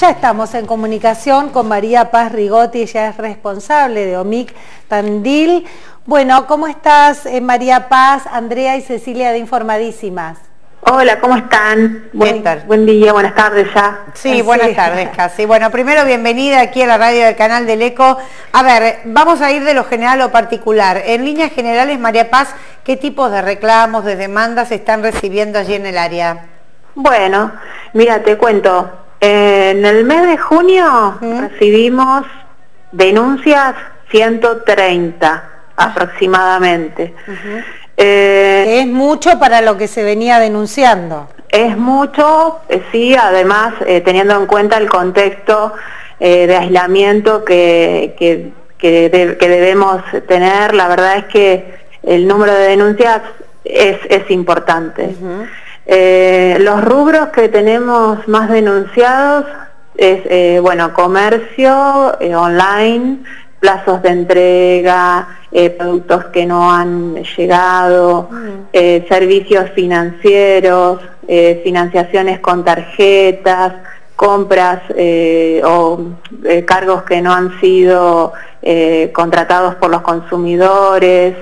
Ya estamos en comunicación con María Paz Rigotti, ella es responsable de OMIC Tandil. Bueno, ¿cómo estás eh, María Paz, Andrea y Cecilia de Informadísimas? Hola, ¿cómo están? Buen, buen día, buenas tardes ya. Sí, buenas tardes casi. Bueno, primero bienvenida aquí a la radio del canal del ECO. A ver, vamos a ir de lo general o particular. En líneas generales, María Paz, ¿qué tipos de reclamos, de demandas están recibiendo allí en el área? Bueno, mira, te cuento. En el mes de junio recibimos denuncias 130 aproximadamente. Eh, es mucho para lo que se venía denunciando. Es mucho, eh, sí, además eh, teniendo en cuenta el contexto de aislamiento que, que, debemos tener, la verdad es que el número de denuncias es, es importante. Eh, los rubros que tenemos más denunciados es, eh, bueno, comercio eh, online, plazos de entrega, productos que no han llegado, mm. servicios financieros, financiaciones con tarjetas, compras o cargos que no han sido contratados por los consumidores.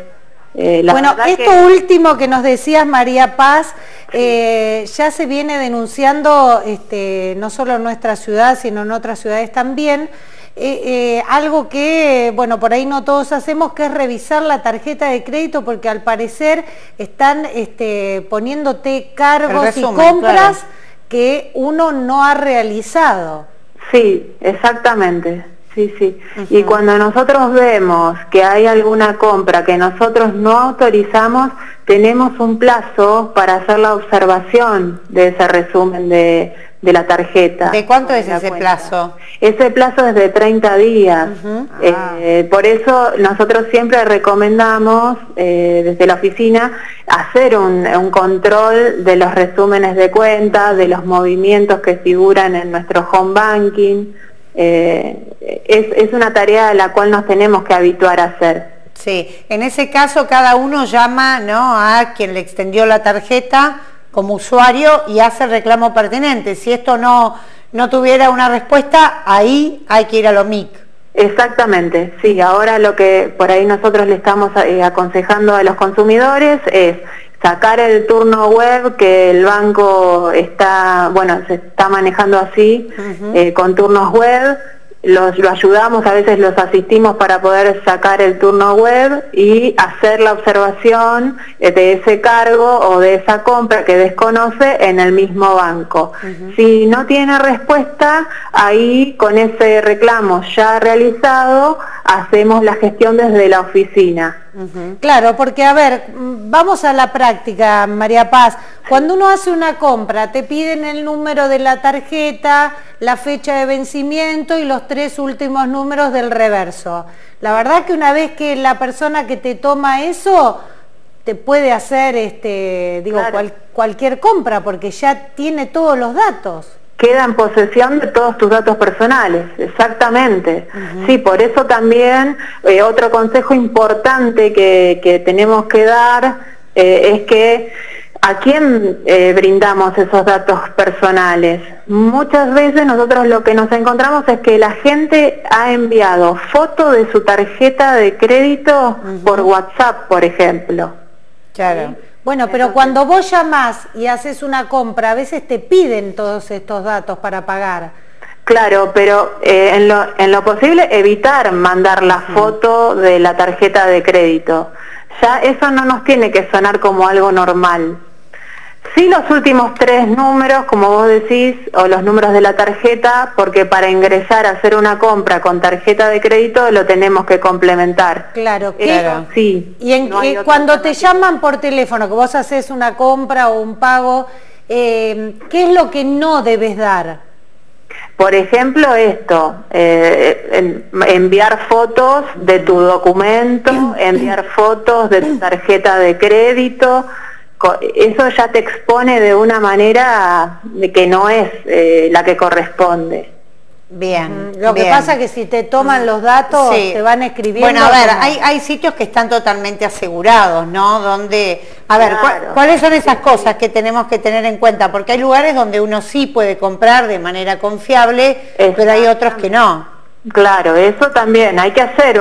Bueno, esto último que nos decías, María Paz, eh, ya se viene denunciando, este, no solo en nuestra ciudad, sino en otras ciudades también, eh, eh, algo que, bueno, por ahí no todos hacemos, que es revisar la tarjeta de crédito, porque al parecer están este, poniéndote cargos y compras que uno no ha realizado. Sí, exactamente. Sí, sí. Y cuando nosotros vemos que hay alguna compra que nosotros no autorizamos, tenemos un plazo para hacer la observación de ese resumen de, la tarjeta. ¿De cuánto es ese plazo? Ese plazo es de 30 días. Eh, por eso nosotros siempre recomendamos eh, desde la oficina hacer un, un, control de los resúmenes de cuenta, de los movimientos que figuran en nuestro home banking. Eh, es, es una tarea a la cual nos tenemos que habituar a hacer. Sí, en ese caso cada uno llama ¿no? a quien le extendió la tarjeta como usuario y hace el reclamo pertinente. Si esto no, no tuviera una respuesta, ahí hay que ir a lo MIC. Exactamente, sí, ahora lo que por ahí nosotros le estamos eh, aconsejando a los consumidores es sacar el turno web que el banco está, bueno, se está manejando así, eh, con turnos web, los, lo ayudamos, a veces los asistimos para poder sacar el turno web y hacer la observación eh, de ese cargo o de esa compra que desconoce en el mismo banco. Si no tiene respuesta, ahí con ese reclamo ya realizado, hacemos la gestión desde la oficina. Claro, porque a ver, vamos a la práctica, María Paz. Cuando uno hace una compra, te piden el número de la tarjeta, la fecha de vencimiento y los tres últimos números del reverso. La verdad que una vez que la persona que te toma eso, te puede hacer, este, digo, cualquier compra, porque ya tiene todos los datos queda en posesión de todos tus datos personales, exactamente. Sí, por eso también eh, otro consejo importante que, tenemos que dar eh, es que a quién eh, brindamos esos datos personales. Muchas veces nosotros lo que nos encontramos es que la gente ha enviado foto de su tarjeta de crédito por WhatsApp, por ejemplo. Claro. Bueno, pero cuando vos llamás y haces una compra, a veces te piden todos estos datos para pagar. Claro, pero eh, en, lo, en, lo, posible evitar mandar la foto de la tarjeta de crédito. Ya eso no nos tiene que sonar como algo normal. Sí, los últimos tres números, como vos decís, o los números de la tarjeta, porque para ingresar a hacer una compra con tarjeta de crédito lo tenemos que complementar. Claro, claro. Sí. Y en, cuando te llaman por teléfono, que vos haces una compra o un pago, eh, ¿qué es lo que no debes dar? Por ejemplo, esto, eh, enviar fotos de tu documento, enviar fotos de tu tarjeta de crédito, eso ya te expone de una manera de que no es eh, la que corresponde. Bien. Lo que pasa es que si te toman los datos, te van escribiendo. Bueno, a ver, hay, hay sitios que están totalmente asegurados, ¿no? Donde, a ver, ¿cuáles son esas cosas que tenemos que tener en cuenta? Porque hay lugares donde uno sí puede comprar de manera confiable, pero hay otros que no. Claro, eso también, hay que hacer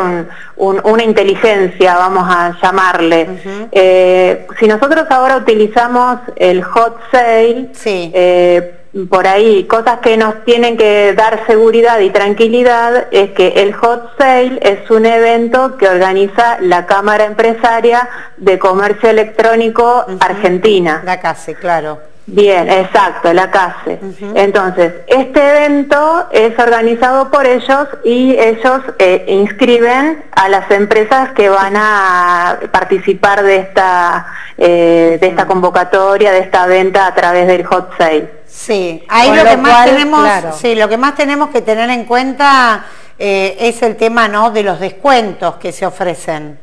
una inteligencia, vamos a llamarle. Eh, si nosotros ahora utilizamos el hot sale, sí. Eh, por ahí cosas que nos tienen que dar seguridad y tranquilidad es que el hot sale es un evento que organiza la Cámara Empresaria de Comercio Electrónico Argentina. La CASE, claro. Bien, exacto, la CASE. Entonces, este evento es organizado por ellos y ellos eh, inscriben a las empresas que van a participar de esta, eh, de esta convocatoria, de esta venta a través del hot sale. Sí, ahí lo, que más tenemos, sí, lo que más tenemos que tener en cuenta eh, es el tema ¿no? de los descuentos que se ofrecen.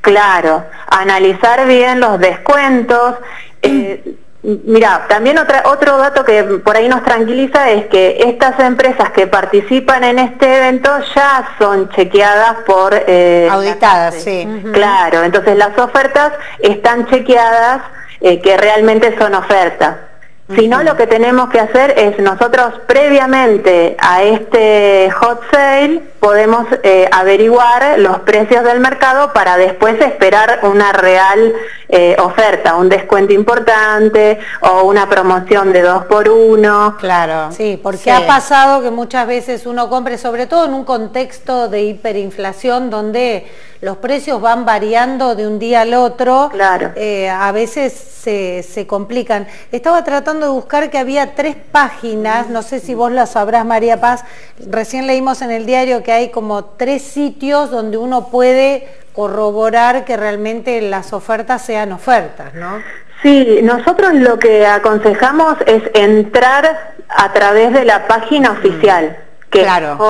Claro, analizar bien los descuentos. Mira, también otra, otro dato que por ahí nos tranquiliza es que estas empresas que participan en este evento ya son chequeadas por... Eh, Auditadas, sí. Claro, entonces las ofertas están chequeadas eh, que realmente son ofertas. Si no, lo que tenemos que hacer es nosotros previamente a este hot sale podemos eh, averiguar los precios del mercado para después esperar una real eh, oferta, un descuento importante o una promoción de dos por uno. Claro. Sí, porque ha pasado que muchas veces uno compre, sobre todo en un contexto de hiperinflación donde los precios van variando de un día al otro, claro. Eh, a veces se, se, complican. Estaba tratando de buscar que había tres páginas, no sé si vos las sabrás María Paz, recién leímos en el diario que hay como tres sitios donde uno puede corroborar que realmente las ofertas sean ofertas, ¿no? Sí, nosotros lo que aconsejamos es entrar a través de la página mm. oficial que claro, es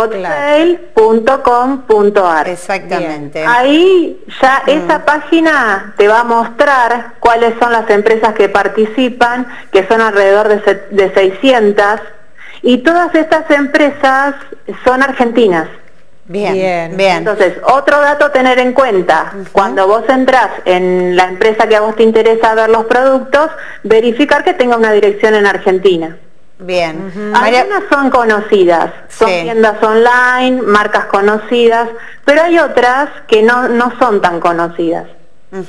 hotsale.com.ar. Exactamente. Ahí ya mm. esa página te va a mostrar cuáles son las empresas que participan, que son alrededor de, de 600, y todas estas empresas son argentinas. Bien, bien, Entonces, otro dato a tener en cuenta, cuando vos entras en la empresa que a vos te interesa ver los productos, verificar que tenga una dirección en Argentina. Bien. Algunas son conocidas, son tiendas online, marcas conocidas, pero hay otras que no, no son tan conocidas.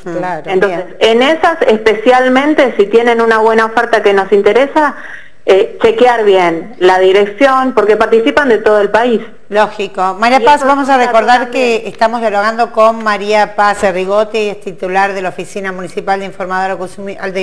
claro, Entonces, en esas especialmente, si tienen una buena oferta que nos interesa, eh, chequear bien la dirección, porque participan de todo el país. Lógico. María Paz, vamos a recordar que estamos dialogando con María Paz Rigote, es titular de la Oficina Municipal de, Informador, de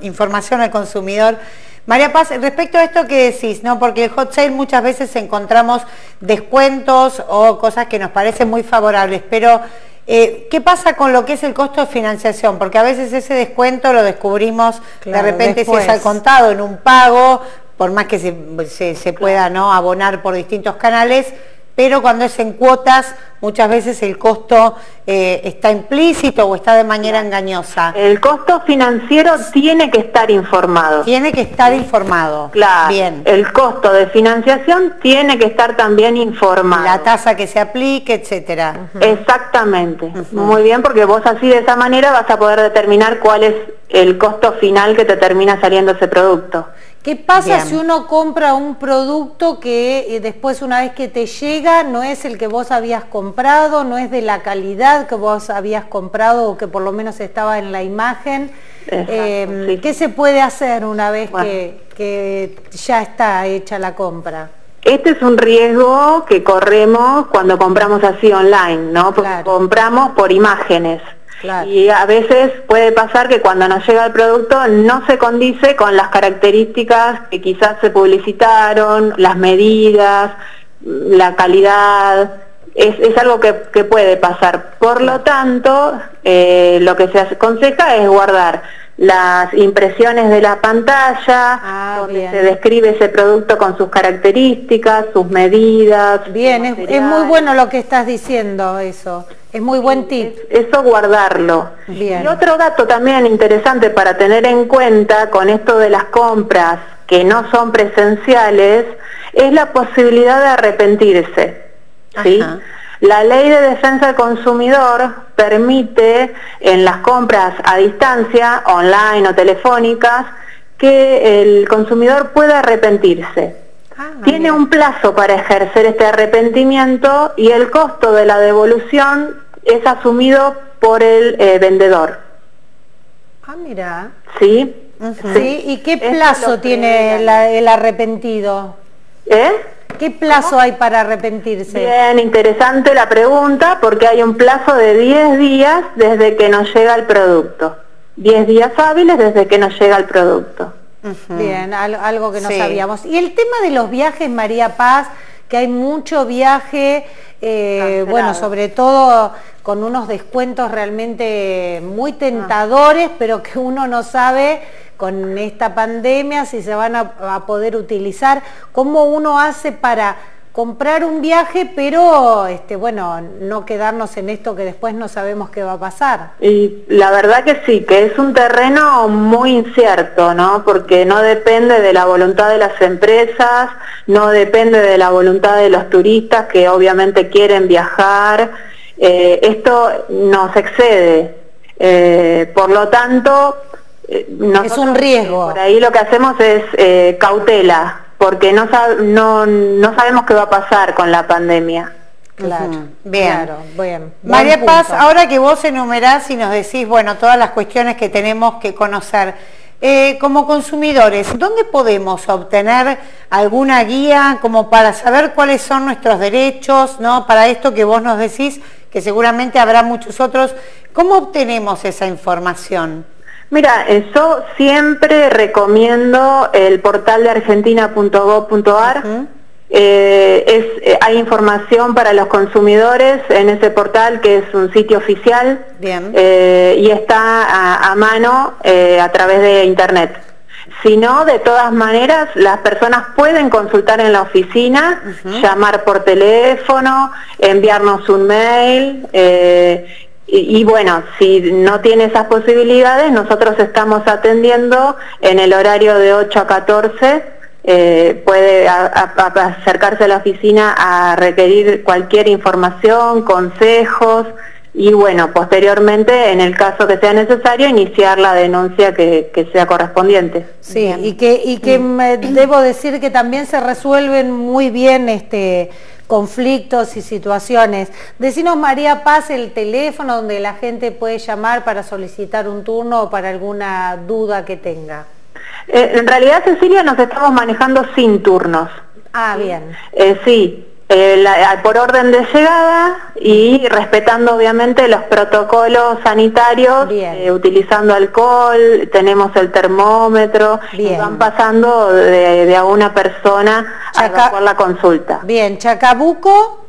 Información al Consumidor. María Paz, respecto a esto que decís, ¿no? Porque el hot sale muchas veces encontramos descuentos o cosas que nos parecen muy favorables, pero eh, ¿Qué pasa con lo que es el costo de financiación? Porque a veces ese descuento lo descubrimos de repente si es al contado en un pago, por más que se, pueda ¿no? abonar por distintos canales, pero cuando es en cuotas, muchas veces el costo eh, está implícito o está de manera engañosa. El costo financiero tiene que estar informado. Tiene que estar informado. Claro. Bien. El costo de financiación tiene que estar también informado. La tasa que se aplique, etcétera. Exactamente. Muy bien, porque vos así de esa manera vas a poder determinar cuál es el costo final que te termina saliendo ese producto. ¿Qué pasa si uno compra un producto que eh, después una vez que te llega no es el que vos habías comprado, no es de la calidad que vos habías comprado o que por lo menos estaba en la imagen? Em, ¿Qué se puede hacer una vez que, ya está hecha la compra? Este es un riesgo que corremos cuando compramos así online, ¿no? Porque compramos por imágenes. Y a veces puede pasar que cuando nos llega el producto no se condice con las características que quizás se publicitaron, las medidas, la calidad. Es, algo que, puede pasar. Por lo tanto, eh, lo que se aconseja es guardar las impresiones de la pantalla, ah, donde se describe ese producto con sus características, sus medidas. Bien, es, muy bueno lo que estás diciendo eso, es muy buen tip. eso guardarlo. Bien. Y otro dato también interesante para tener en cuenta con esto de las compras que no son presenciales, es la posibilidad de arrepentirse. ¿sí? La ley de defensa del consumidor permite en las compras a distancia, online o telefónicas, que el consumidor pueda arrepentirse. Ah, Tiene un plazo para ejercer este arrepentimiento y el costo de la devolución es asumido por el eh, vendedor. Ah, mira. ¿Sí? ¿Sí? ¿Y qué plazo tiene el arrepentido? ¿Eh? ¿Qué plazo hay para arrepentirse? Bien, interesante la pregunta porque hay un plazo de 10 días desde que nos llega el producto. 10 días hábiles desde que nos llega el producto. Bien, algo que no sabíamos. Y el tema de los viajes, María Paz, que hay mucho viaje, eh, bueno, sobre todo con unos descuentos realmente muy tentadores, pero que uno no sabe con esta pandemia si se van a, poder utilizar. ¿Cómo uno hace para comprar un viaje, pero este, bueno, no quedarnos en esto que después no sabemos qué va a pasar. Y la verdad que sí, que es un terreno muy incierto, ¿no? Porque no depende de la voluntad de las empresas, no depende de la voluntad de los turistas que obviamente quieren viajar. Eh, esto nos excede. Eh, por lo tanto, eh, es un riesgo. Por ahí lo que hacemos es cautela porque no, no, no sabemos qué va a pasar con la pandemia. Claro, bien. María Paz, ahora que vos enumerás y nos decís, bueno, todas las cuestiones que tenemos que conocer, eh, como consumidores, ¿dónde podemos obtener alguna guía como para saber cuáles son nuestros derechos, ¿no? Para esto que vos nos decís, que seguramente habrá muchos otros, ¿cómo obtenemos esa información? Mira, yo siempre recomiendo el portal de argentina.gov.ar. Eh, eh, hay información para los consumidores en ese portal que es un sitio oficial eh, y está a, mano a través de internet. Si no, de todas maneras, las personas pueden consultar en la oficina, llamar por teléfono, enviarnos un mail y, bueno, si no tiene esas posibilidades, nosotros estamos atendiendo en el horario de 8 a 14. Eh, puede acercarse a la oficina a requerir cualquier información, consejos y bueno, posteriormente, en el caso que sea necesario, iniciar la denuncia que, sea correspondiente. Sí, y que, y que me debo decir que también se resuelven muy bien este conflictos y situaciones. Decinos, María Paz, el teléfono donde la gente puede llamar para solicitar un turno o para alguna duda que tenga. Eh, en realidad, Cecilia, nos estamos manejando sin turnos. Ah, bien. Eh, sí, eh, por orden de llegada y respetando obviamente los protocolos sanitarios, eh, utilizando alcohol, tenemos el termómetro, y van pasando de, a una persona a la consulta. Bien, Chacabuco.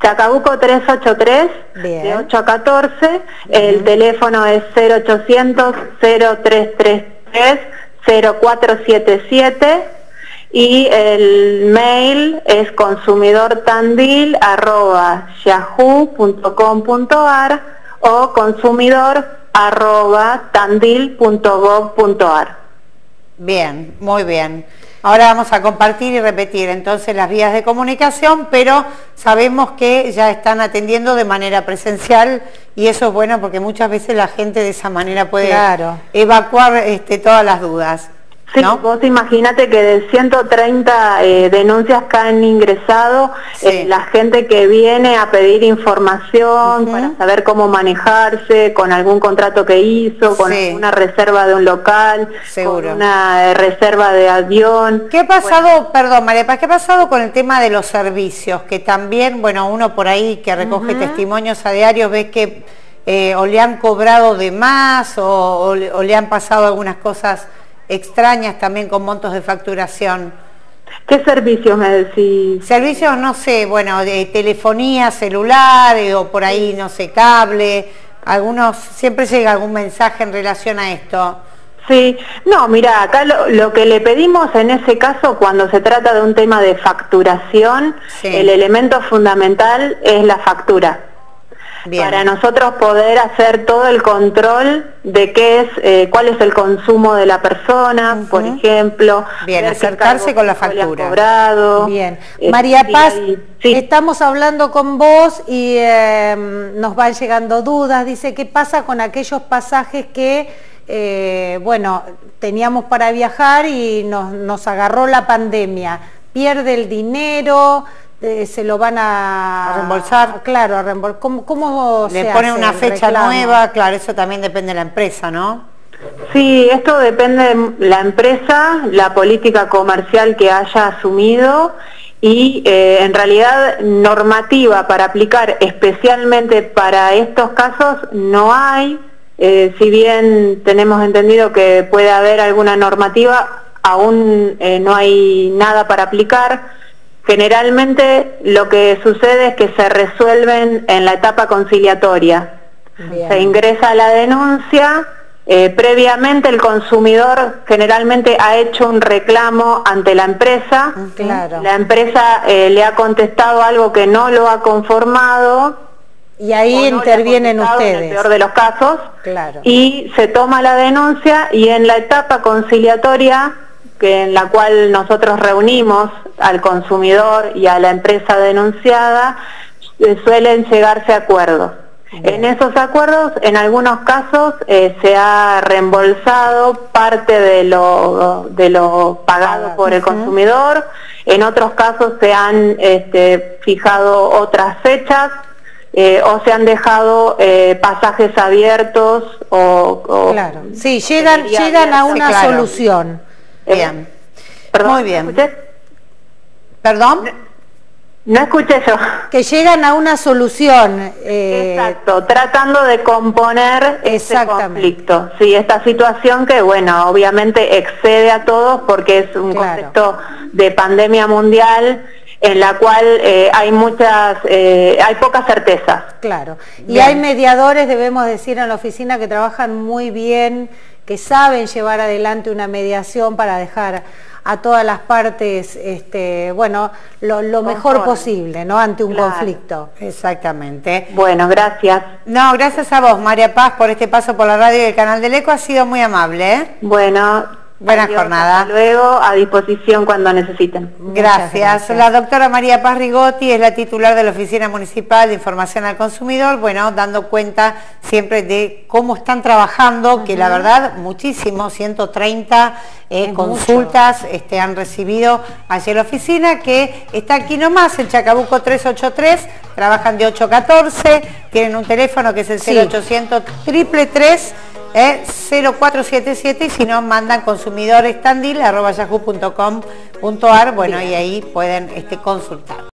Chacabuco 383, de 8 a 14, el teléfono es 0800 0333 0477 y el mail es consumidortandil.yahoo.com.ar o consumidor.tandil.gov.ar. Bien, muy bien. Ahora vamos a compartir y repetir entonces las vías de comunicación, pero sabemos que ya están atendiendo de manera presencial y eso es bueno porque muchas veces la gente de esa manera puede evacuar este, todas las dudas. Sí, vos imagínate que de 130 eh, denuncias que han ingresado, eh, la gente que viene a pedir información para saber cómo manejarse, con algún contrato que hizo, con una reserva de un local, con una eh, reserva de avión. ¿Qué ha pasado, perdón María qué ha pasado con el tema de los servicios? Que también, bueno, uno por ahí que recoge testimonios a diario ve que o le han cobrado de más o le han pasado algunas cosas extrañas también con montos de facturación. ¿Qué servicios me decís? Servicios, no sé, bueno, de telefonía celular eh, o por ahí, no sé, cable. Algunos, siempre llega algún mensaje en relación a esto. Sí, no, mira, acá lo, que le pedimos en ese caso, cuando se trata de un tema de facturación, el elemento fundamental es la factura. Para nosotros poder hacer todo el control de qué es, eh, cuál es el consumo de la persona, por ejemplo. Bien, acercarse con la factura. Cobrado, Bien. Eh, María Paz, estamos hablando con vos y em, nos van llegando dudas. Dice, ¿qué pasa con aquellos pasajes que, eh, bueno, teníamos para viajar y nos, nos agarró la pandemia? ¿Pierde el dinero? Se lo van a, reembolsar. Claro, a reembolsar. ¿Cómo, cómo Le ponen una fecha nueva, claro, eso también depende de la empresa, ¿no? Sí, esto depende de la empresa, la política comercial que haya asumido y eh, en realidad normativa para aplicar especialmente para estos casos no hay, eh, si bien tenemos entendido que puede haber alguna normativa, aún eh, no hay nada para aplicar. Generalmente lo que sucede es que se resuelven en la etapa conciliatoria. Se ingresa la denuncia, eh, previamente el consumidor generalmente ha hecho un reclamo ante la empresa, la empresa eh, le ha contestado algo que no lo ha conformado. Y ahí intervienen ustedes. En el peor de los casos. Y se toma la denuncia y en la etapa conciliatoria que en la cual nosotros reunimos al consumidor y a la empresa denunciada, eh, suelen llegarse a acuerdos. En esos acuerdos, en algunos casos, eh, se ha reembolsado parte de lo, de lo pagado por el consumidor, en otros casos se han este, fijado otras fechas eh, o se han dejado pasajes abiertos o... claro, sí, llegan, llegan a una solución. Bien. Muy bien. ¿Perdón? No escuché yo. Que llegan a una solución. Eh, Exacto, tratando de componer ese conflicto. Sí, esta situación que, bueno, obviamente excede a todos porque es un contexto de pandemia mundial en la cual eh, hay muchas, eh, hay pocas certezas. Claro. Y hay mediadores, debemos decir, en la oficina que trabajan muy bien, que saben llevar adelante una mediación para dejar a todas las partes, este, bueno, lo, mejor posible, ¿no? Ante un conflicto. Exactamente. Bueno, gracias. No, gracias a vos, María Paz, por este paso por la radio y el canal del ECO. Ha sido muy amable, ¿eh? Bueno, Buena jornada. luego, a disposición cuando necesiten. Gracias. La doctora María Paz Rigotti es la titular de la Oficina Municipal de Información al Consumidor, bueno, dando cuenta siempre de cómo están trabajando, que la verdad, muchísimo, 130 eh, consultas este, han recibido allí en la oficina, que está aquí nomás, en Chacabuco 383, trabajan de 8 a 14, tienen un teléfono que es el 0800 333 0477 y si no mandan consumidorestandil.yahoo.com.ar, bueno, y ahí pueden este, consultar.